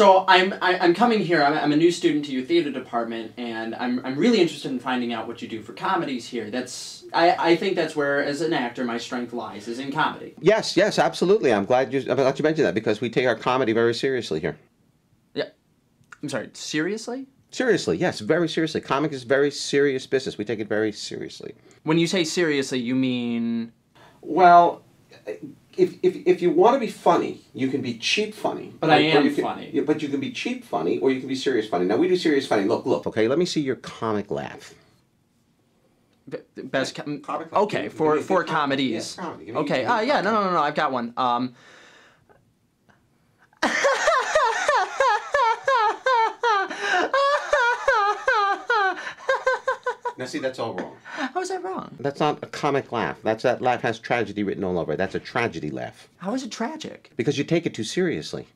So I'm I, I'm coming here. I'm, I'm a new student to your theater department, and I'm I'm really interested in finding out what you do for comedies here. That's I, I think that's where, as an actor, my strength lies is in comedy. Yes, yes, absolutely. I'm glad you I'm glad you mentioned that because we take our comedy very seriously here. Yeah, I'm sorry. Seriously? Seriously, yes, very seriously. Comic is very serious business. We take it very seriously. When you say seriously, you mean Well, if, if, if you want to be funny, you can be cheap funny. But I am you can- funny. But you can be cheap funny or you can be serious funny. Now, we do serious funny. Look, look. Okay, let me see your comic laugh. b- best? Com- Comic- okay, for for comedies. yeah, comedy. Okay. Uh, yeah. No, no, no, no. I've got one. Um. Now, see, that's all wrong. How is that wrong? That's not a comic laugh. That's that laugh has tragedy written all over it. That's a tragedy laugh How is it tragic? because you take it too seriously.